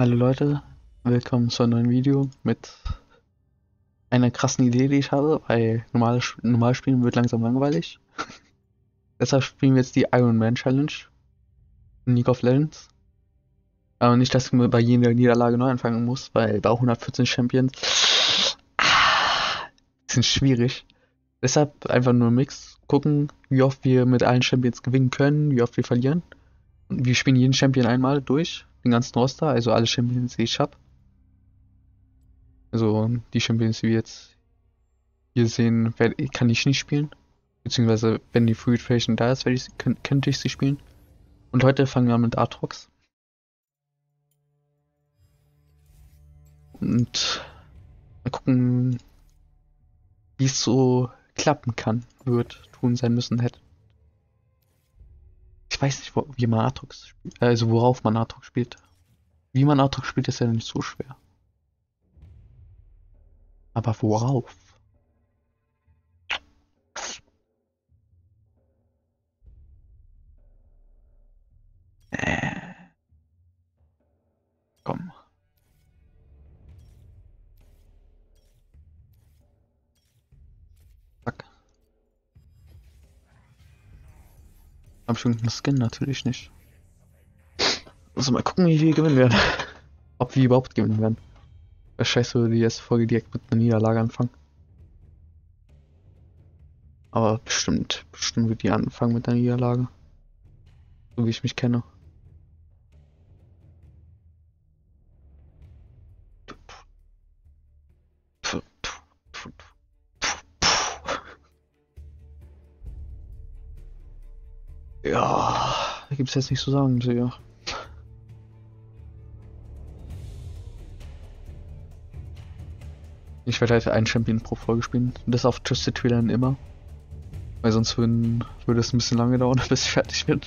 Hallo Leute, willkommen zu einem neuen Video mit einer krassen Idee, die ich habe, weil normal, normal spielen wird langsam langweilig. Deshalb spielen wir jetzt die Iron Man Challenge in League of Legends. Aber nicht, dass man bei jeder Niederlage neu anfangen muss, weil bei 114 Champions ah, sind schwierig. Deshalb einfach nur Mix gucken, wie oft wir mit allen Champions gewinnen können, wie oft wir verlieren. Wir spielen jeden Champion einmal durch den ganzen Roster, also alle Champions, die ich habe. Also die Champions, die wir jetzt hier sehen, kann ich nicht spielen. Beziehungsweise, wenn die Free Creation da ist, ich, könnte ich sie spielen. Und heute fangen wir mit Artrox. Und mal gucken, wie es so klappen kann, wird, tun sein müssen, hätte. Ich weiß nicht, wie man Atrox spielt, also worauf man Atrox spielt. Wie man Atrox spielt, ist ja nicht so schwer. Aber worauf? Ich irgendeinen Skin? Natürlich nicht. Also mal gucken, wie wir gewinnen werden. Ob wir überhaupt gewinnen werden. Scheiße, die erste Folge direkt mit einer Niederlage anfangen. Aber bestimmt, bestimmt wird die anfangen mit einer Niederlage. So wie ich mich kenne. Ja, da gibt es jetzt nicht zu sagen, Digga. Ich werde halt einen Champion pro Folge spielen. Und das auf Twisted Twitter immer. Weil sonst würde es ein bisschen lange dauern, bis ich fertig bin.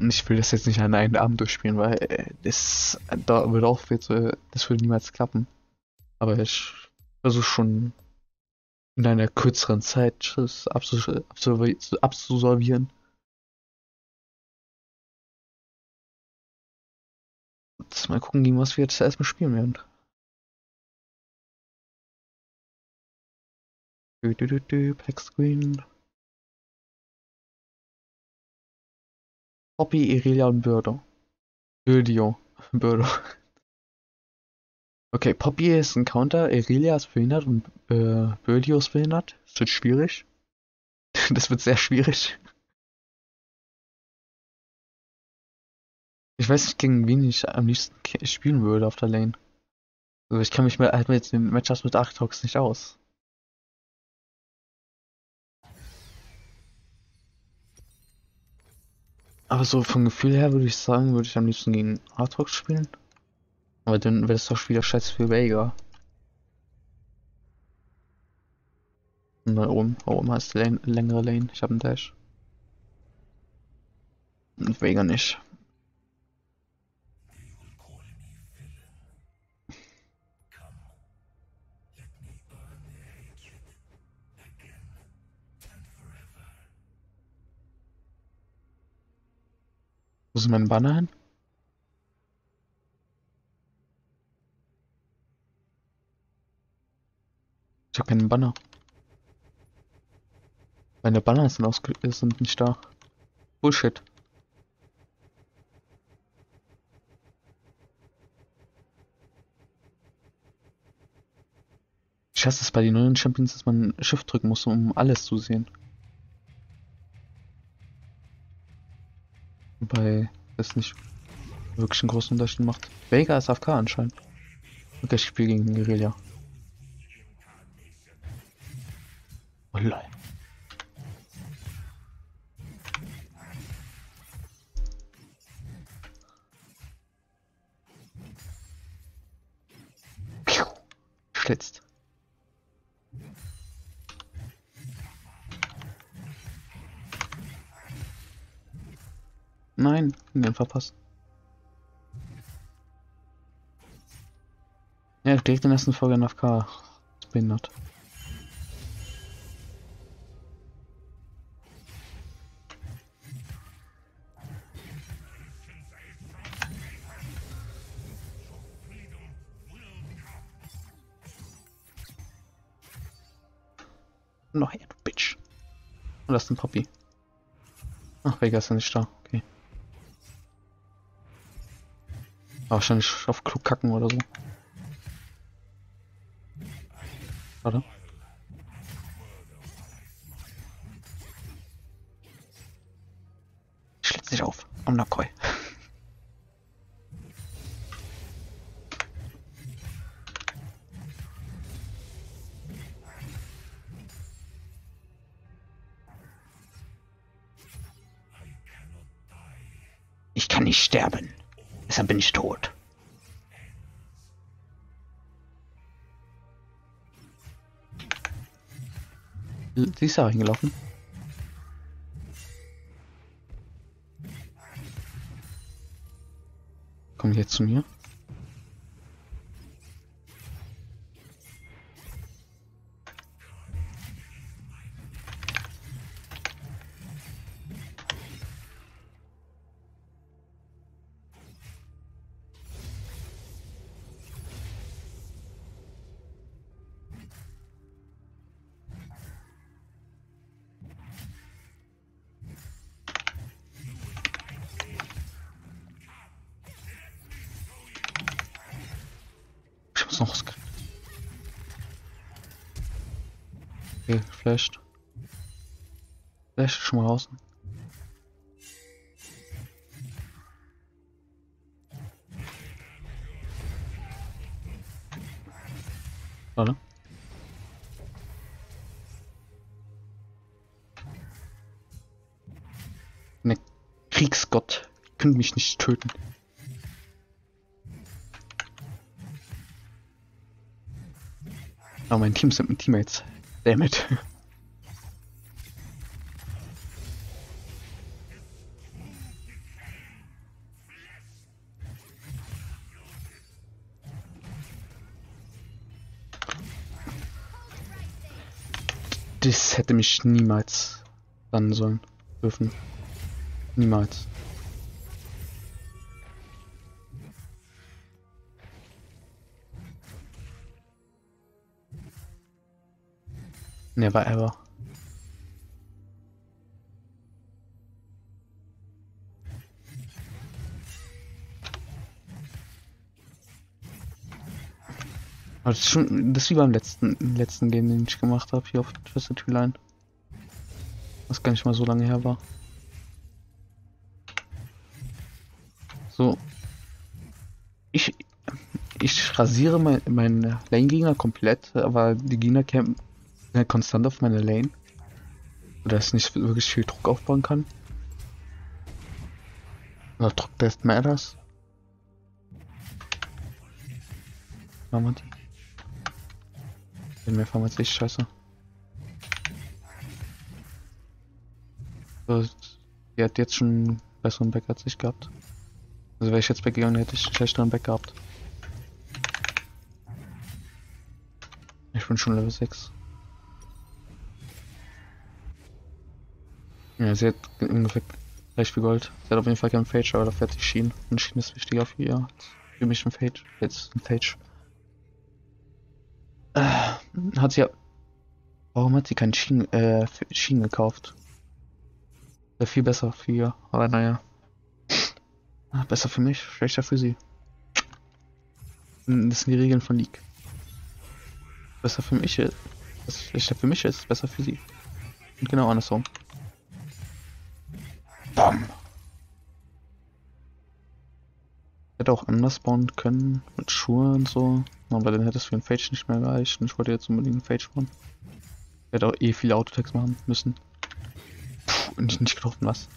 Und ich will das jetzt nicht an einem Abend durchspielen, weil äh, das da wird auch das würde niemals klappen. Aber ich versuche schon in einer kürzeren Zeit abzusolvieren. Jetzt mal gucken, gegen was wir jetzt erstmal spielen werden. Du, du, du, du, Pack Screen. Poppy, Irelia und Birdo. Birdio. Birdo. Okay, Poppy ist ein Counter, Irelia ist behindert und äh, Birdio ist behindert. Das wird schwierig. das wird sehr schwierig. Ich weiß nicht, gegen wen ich am liebsten spielen würde auf der Lane. Also ich kann mich halt mit den Matchups mit Arctox nicht aus. Aber so vom Gefühl her würde ich sagen, würde ich am liebsten gegen Artrox spielen. Aber dann wäre es doch wieder scheiße für Vega. Und da oben, da oben heißt Lane, längere Lane. Ich habe einen Dash. Und Vega nicht. Wo ist mein Banner hin? Ich habe keinen Banner. Meine Banner sind, sind nicht da. Bullshit. Ich hasse es bei den neuen Champions, dass man Shift drücken muss, um alles zu sehen. Wobei das nicht wirklich einen großen Unterschied macht. Vega ist AFK anscheinend. Okay, ich spiele gegen Guerilla. Lol. Schlitzt. Nein, den verpasst. Ja, direkt in der ersten Folge in FK. Behindert. Und das ist ein Poppy. Ach, Vega ist ja nicht da. Okay. Wahrscheinlich auf klug kacken oder so. Warte. Schlitz dich auf. Am Ich kann nicht sterben. Deshalb bin ich tot. Sie ist da reingelaufen. Komm jetzt zu mir. Warte. Ne Kriegsgott. Könnt mich nicht töten. Aber mein Team sind mit Teammates. Damit. Das hätte mich niemals landen sollen dürfen. Niemals. Never ever. Aber das ist schon, das ist wie beim letzten, letzten Game, den ich gemacht habe, hier auf Twisted Line. Was gar nicht mal so lange her war. So. Ich, ich rasiere mein, meinen Lane-Gegner komplett, aber die Gegner campen ja, konstant auf meiner Lane. Oder es nicht wirklich viel Druck aufbauen kann. Oder Druck Best Matters. Machen wir die. Bin mir Pharmazie scheiße. So, die hat jetzt schon besseren Back als ich gehabt. Also wäre ich jetzt weggegangen, hätte ich einen schlechteren Back gehabt. Ich bin schon Level 6. Ja, sie hat ungefähr gleich viel Gold. Sie hat auf jeden Fall keinen Phage, aber dafür hat sie Schienen. Und Schienen ist wichtiger für ihr. Für mich ein Phage. Jetzt ein Phage. Hat sie ja. Warum hat sie keinen Schienen, äh, Schienen gekauft? Wäre viel besser für ihr, aber naja. Besser für mich, schlechter für sie. Das sind die Regeln von League. Besser für mich ist. Schlechter für mich ist, besser für sie. Und genau andersrum. Bam. Hätte auch anders bauen können, mit Schuhe und so. Aber dann hätte es für den Phage nicht mehr gereicht. Und ich wollte jetzt unbedingt einen Phage bauen. Ich hätte auch eh viele Autotext machen müssen. Puh, und ich nicht getroffen, was?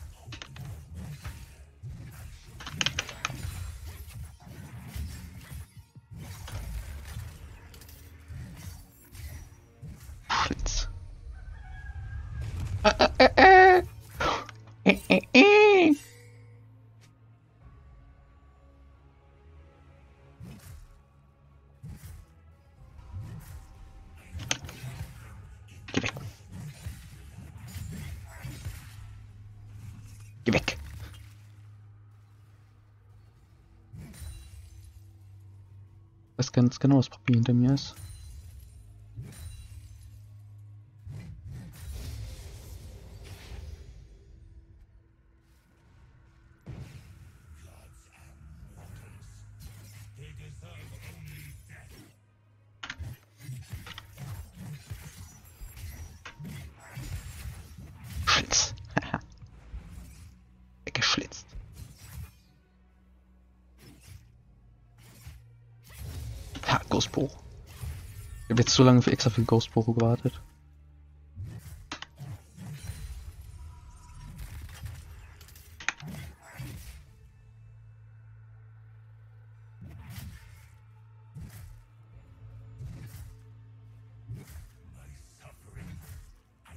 Ganz genau, was Papi hinter mir ist. Ghost. Ich habe jetzt so lange für extra für Ghost Boro gewartet.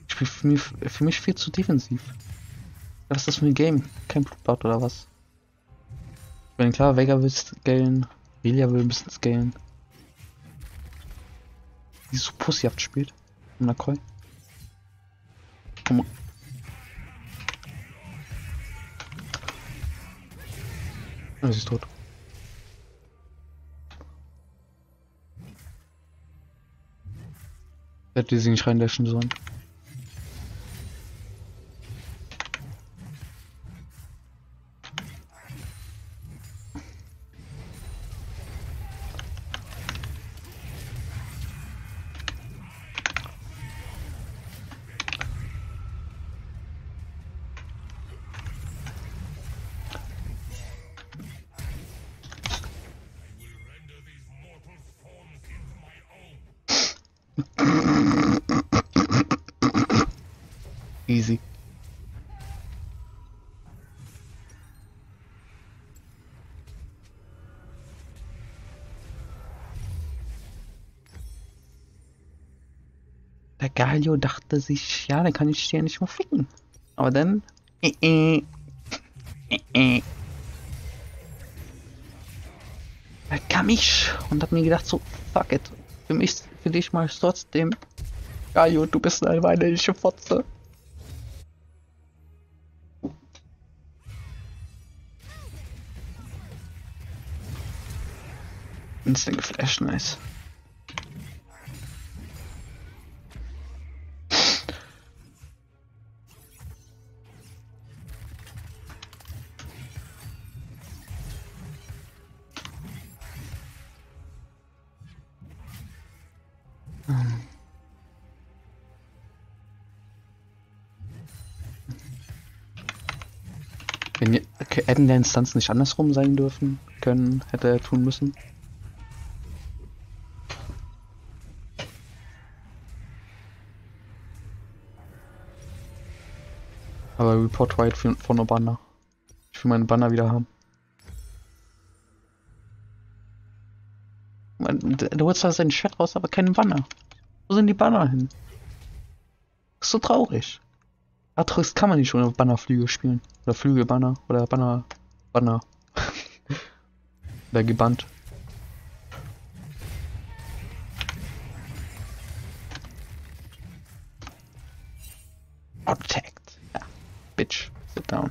Ich für mich, für mich viel zu defensiv. Was ist das für ein Game? Kein Blutbad oder was? Ich meine, klar, Vega will scalen, Lilia will ein bisschen scalen. Die so Pussyhaft spielt. Im Nakoi. Komm. Oh, sie ist tot. Hätte sie nicht reinlöschen sollen. Easy. Der Galio dachte sich, ja, dann kann ich dir nicht mal ficken. Aber dann. Äh, äh, äh, äh. Er kam ich und hat mir gedacht, so, fuck it. Für mich, für dich mal trotzdem. Galio, du bist eine weinerliche Fotze. Instant geflasht, nice. Hätten der Instanzen nicht andersrum sein dürfen, können, hätte er tun müssen. Aber Report White für, von Banner. Ich will meinen Banner wieder haben. Man, du holst da seinen Chat raus, aber keinen Banner. Wo sind die Banner hin? ist so traurig. Atrox kann man nicht auf Bannerflüge spielen. Oder Flügelbanner. Oder Banner. Banner. oder gebannt. Protect. Ja. Bitch.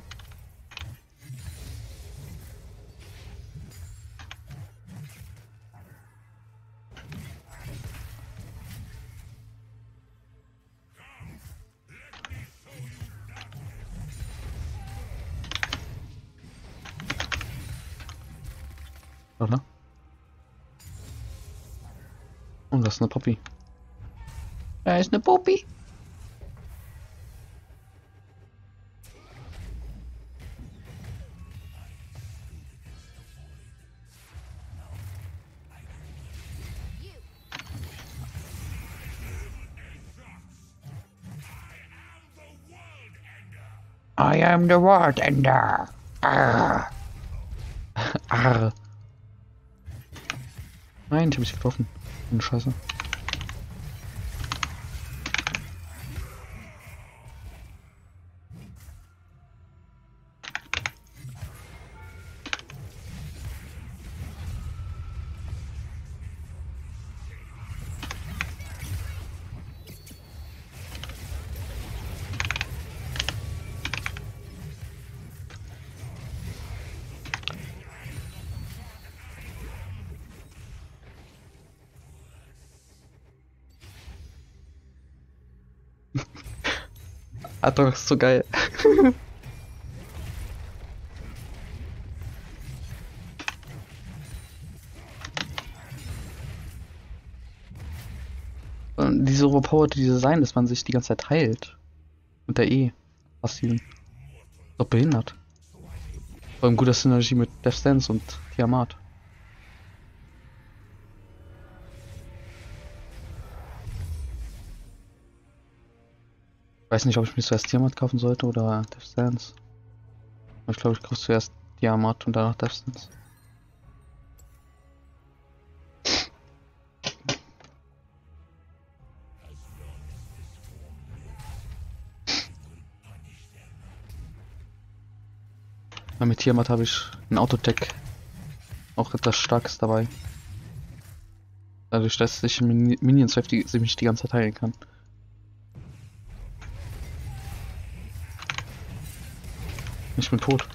Sit down. Oder? Und das ist eine Poppy. Da ist I am the world ender. Arr. Arr. Nein, ich hab mich getroffen. Scheiße. Ah, doch, ist so geil. Diese overpowerte Design, dass man sich die ganze Zeit heilt. Mit der E. Passiven. Doch behindert. Vor allem guter Synergie mit Death Stance und Tiamat. Weiß nicht, ob ich mir zuerst Tiamat kaufen sollte oder Death Stance. Ich glaube, ich kaufe zuerst Tiamat und danach Death. Ja, mit Tiamat habe ich ein Autotech. Auch etwas Starkes dabei. Dadurch, dass ich Min Minions heftig, sie mich die ganze Zeit heilen kann. Ich bin tot.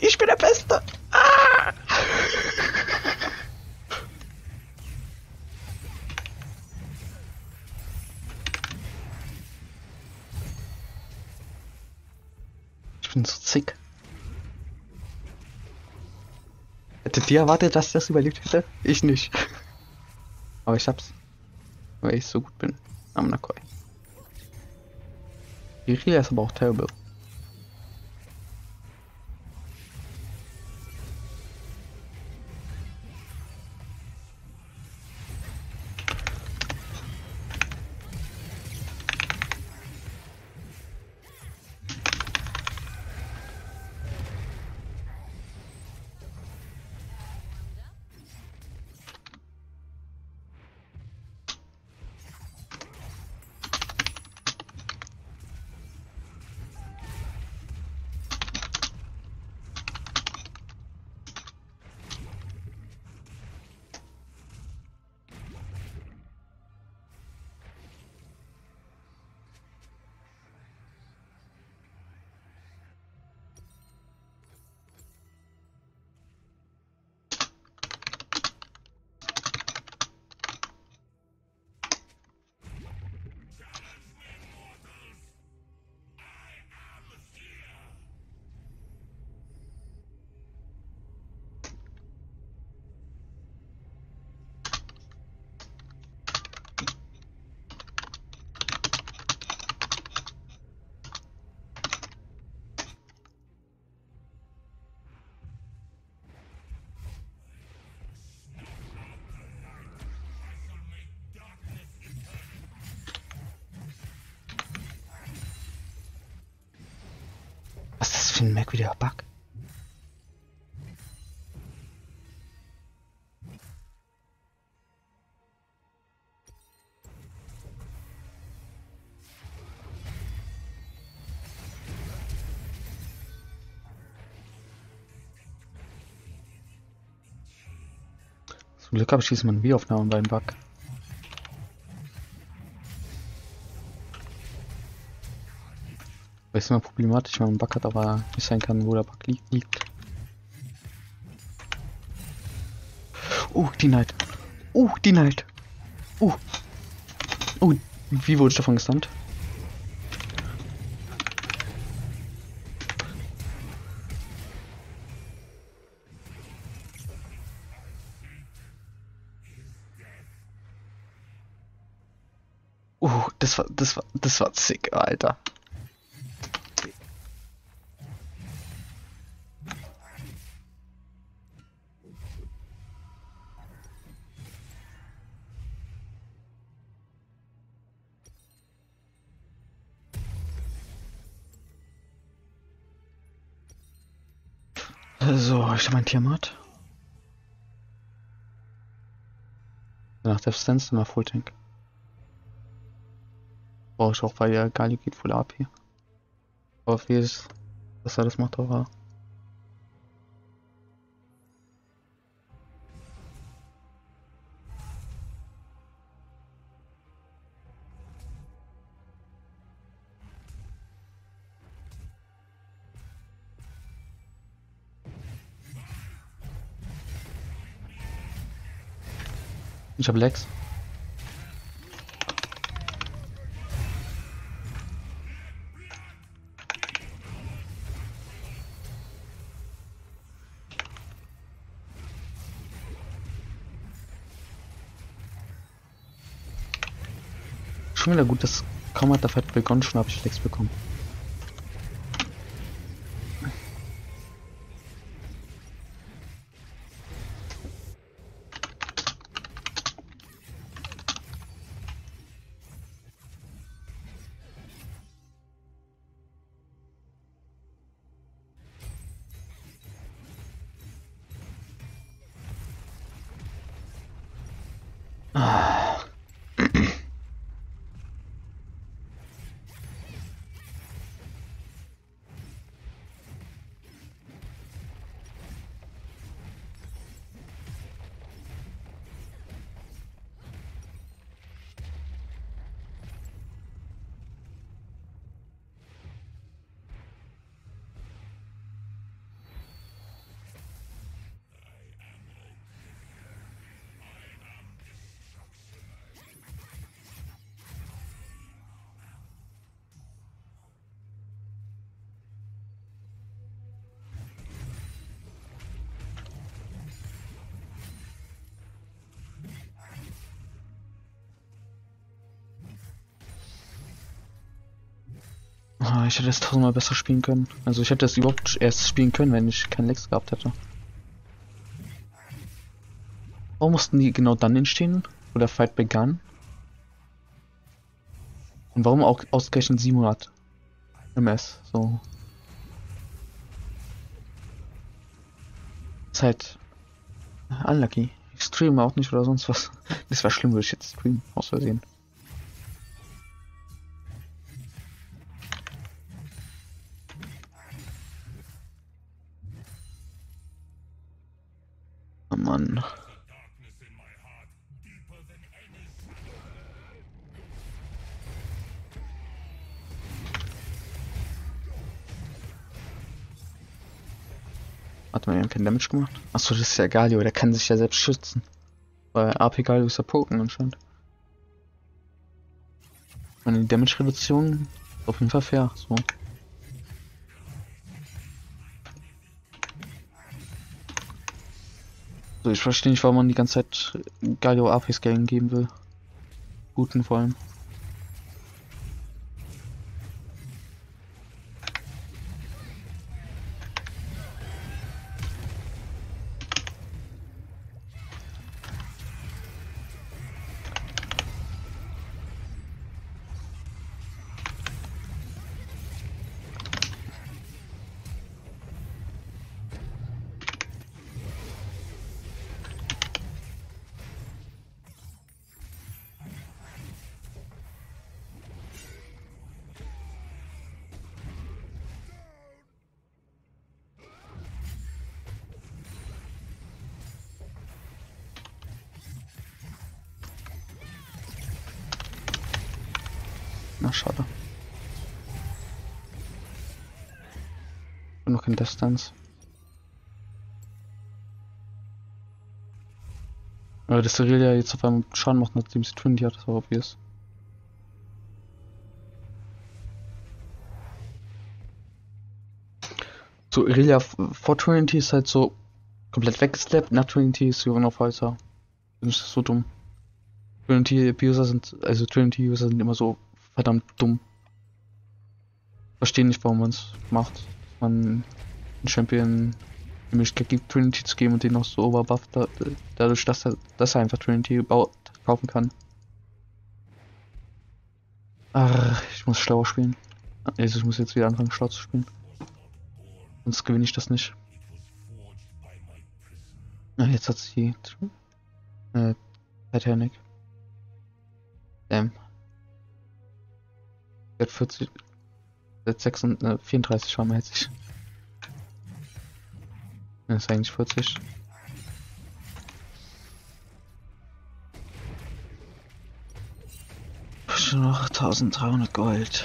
Ich bin der Beste. Ah! Ihr erwartet, dass das überlebt hätte? Ich nicht. Aber ich hab's. Weil ich so gut bin. Am Nakoi. Iria ist aber auch terrible. Was ist das für ein merkwürdiger Bug? Zum Glück habe ich diesmal eine Videoaufnahme beim Bug. Es immer problematisch, wenn man einen Bug hat, aber nicht sein kann, wo der Bug li liegt. Uh, die Night. Uh, die Night. Uh. Uh, wie wurde ich davon gestunt? Das war, das war, das war sick, Alter. Mein Tiamat. Nach der Stance immer Full Tank. Brauche ich auch, weil der Gali geht voll ab hier. Aber wie ist, dass er das macht, aber. Ich habe Lex. Schon wieder gut, dass kaum hat der Fight begonnen, schon habe ich Flex bekommen. Ah, ich hätte es tausendmal besser spielen können. Also ich hätte es überhaupt erst spielen können, wenn ich keinen Lex gehabt hätte. Warum mussten die genau dann entstehen, wo der Fight begann? Und warum auch ausgerechnet 700 MS? So. Zeit. Unlucky. Ich streame auch nicht oder sonst was. Das wäre schlimm, würde ich jetzt streamen, aus Versehen. Mann. Warte mal, wir haben keinen Damage gemacht. Achso, das ist ja Galio, der kann sich ja selbst schützen. Weil AP Galio ist ja Poken anscheinend. Und die Damage-Reduktion auf jeden Fall fair. So. So, ich verstehe nicht, warum man die ganze Zeit Galio AP Scaling geben will. Guten vor allem. Noch in Distanz. Aber dass der ja jetzt auf einmal Schaden macht, nachdem sie Trinity hat, ist auch obvious. So, Irelia vor Trinity ist halt so komplett weggeslappt, nach Trinity ist sie immer noch weiter. Das ist so dumm. Trinity-User sind, also Trinity-User sind immer so verdammt dumm. Verstehe nicht, warum man es macht. Man einen Champion die Möglichkeit gibt, Trinity zu geben und den noch so overbufft, da, dadurch, dass er, dass er einfach Trinity baut, kaufen kann. Ach, ich muss schlauer spielen. Also ich muss jetzt wieder anfangen, schlau zu spielen. Sonst gewinne ich das nicht. Ah, jetzt hat sie äh, Titanic. Ähm. Seit 40. Seit 36, äh, 34 Schaum hält sich. Das ist eigentlich 40. Schon noch 1300 Gold.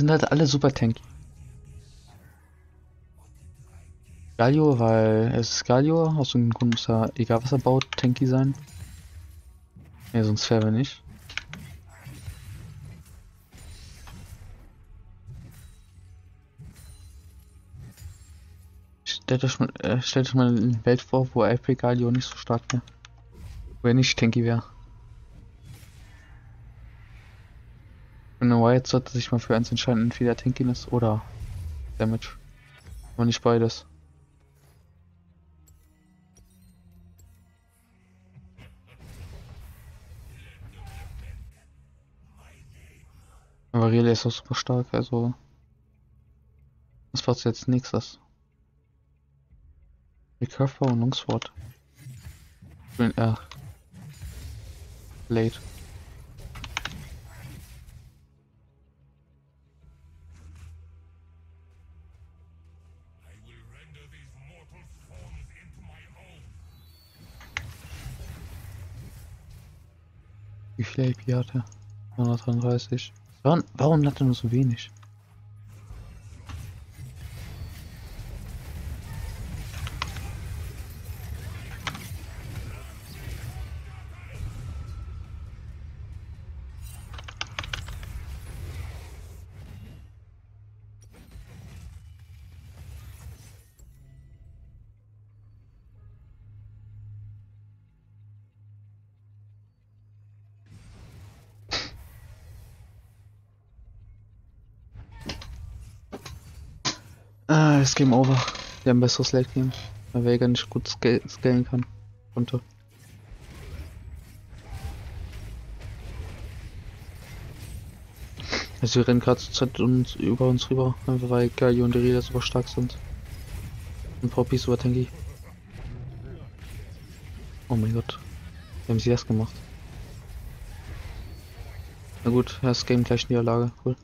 Sind halt alle super tanky. Galio, weil es ist Galio, aus dem Grund muss er, egal was er baut, tanky sein. Ja, sonst wäre er nicht. Stellt euch, mal, äh, stellt euch mal eine Welt vor, wo AP Galio nicht so stark wäre. Wo er nicht tanky wäre. Und Wyatt sollte sich mal für eins entscheiden, entweder Tankiness oder Damage. Aber nicht beides. Aber Rele ist auch super stark, also. Das war jetzt nächstes. Recurve und Longsword. Ich bin, äh. Late. Wie viel AP hat er? 133. Warum, warum hat er nur so wenig? Game Over. Wir haben besseres Late Game, weil Vega nicht gut scale scalen kann. Konnte. Also wir rennen gerade zur Zeit uns über uns rüber, weil Galio und Derrida super stark sind. Und Poppy super tanky. Oh mein Gott. Wie haben sie das gemacht? Na gut, das Game gleich Niederlage, cool.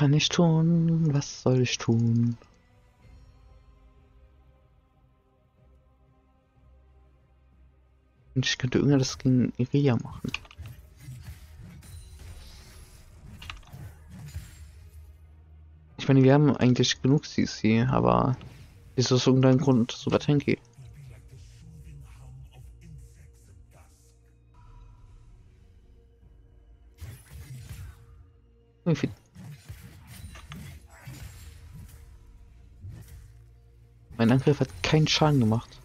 Kann ich tun? Was soll ich tun? Und ich könnte irgendwas gegen Iria machen. Ich meine, wir haben eigentlich genug CC, aber ist aus irgendeinem Grund super tanky. Wie viel Mein Angriff hat keinen Schaden gemacht.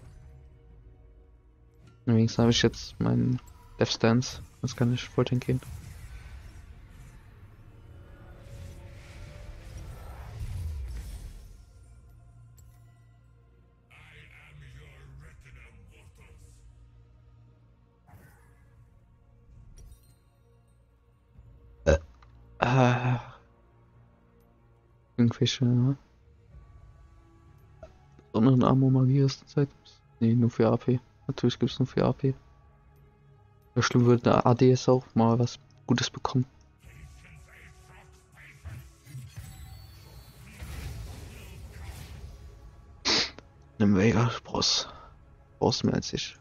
Übrigens habe ich jetzt meinen Death Stance. Das kann ich voll gehen. Äh. Ah. Irgendwelche besonderen Armor Magie der Zeit gibt. Nee, nur für AP. Natürlich gibt es nur für AP. Ja, schlimm würde der ADS auch mal was Gutes bekommen. Nimm Vega, brauchst, brauchst mehr als ich.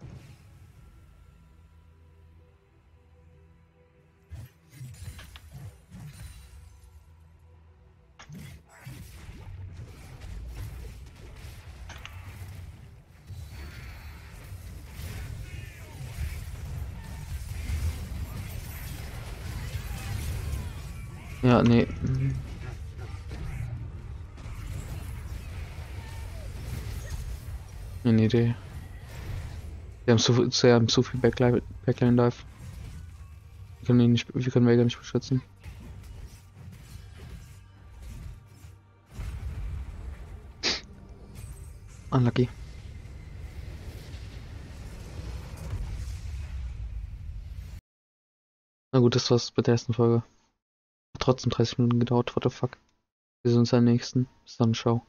Ja, nee. Eine Idee. Wir haben so, sie haben so viel Backline, Backline Dive. Wir können ihn nicht, wir können Vega nicht beschützen. Unlucky. Na gut, das war's bei der ersten Folge trotzdem 30 Minuten gedauert, what the fuck. Wir sehen uns am nächsten. Ciao.